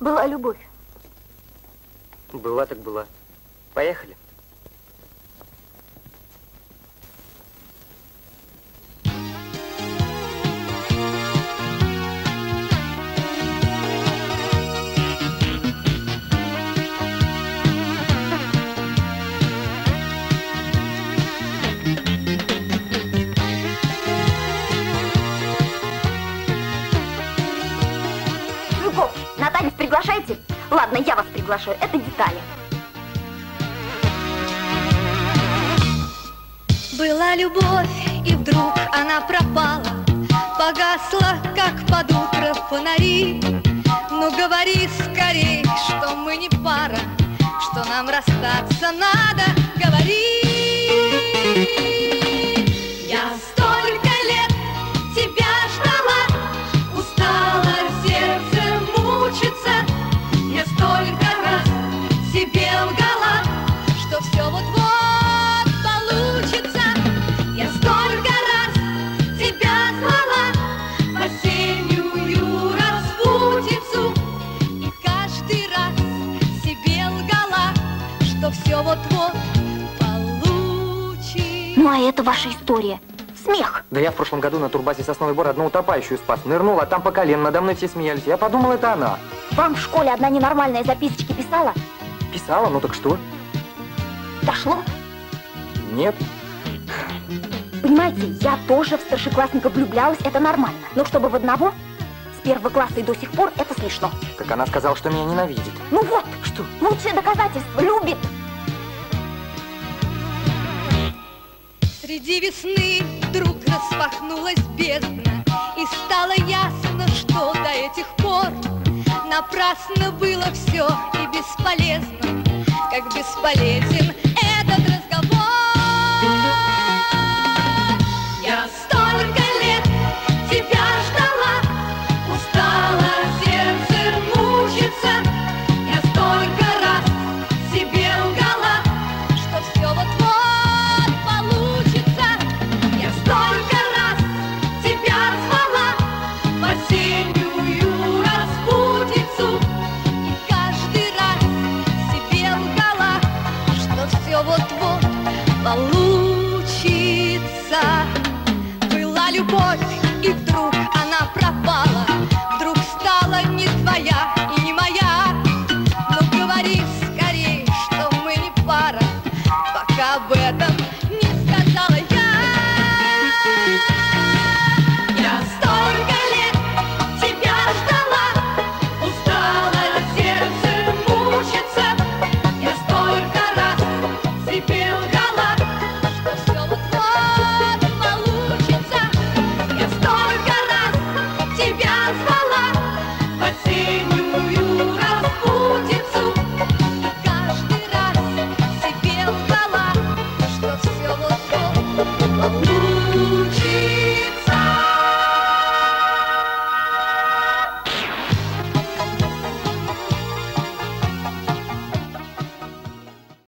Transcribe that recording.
Была любовь. Была так была. Поехали. Приглашайте? Ладно, я вас приглашаю. Это детали. Была любовь, и вдруг она пропала, Погасла, как под утро фонари. Ну говори скорей, что мы не пара, Что нам расстаться надо, говори. Что все вот-вот получится. Ну, а это ваша история. Смех. Да я в прошлом году на турбазе Сосновый Бор одну утопающую спас. Нырнул, а там по колено, надо мной все смеялись. Я подумал, это она. Вам в школе одна ненормальная записочки писала? Писала, ну так что? Дошло? Нет. Понимаете, я тоже в старшеклассников влюблялась, это нормально. Но чтобы в одного, с первого класса и до сих пор, это смешно. Так она сказала, что меня ненавидит. Ну вот, Что? лучшее доказательство, любит. Среди весны вдруг распахнулась бездна, И стало ясно, что до этих пор Напрасно было все и бесполезно, Как бесполезен любовь и друг.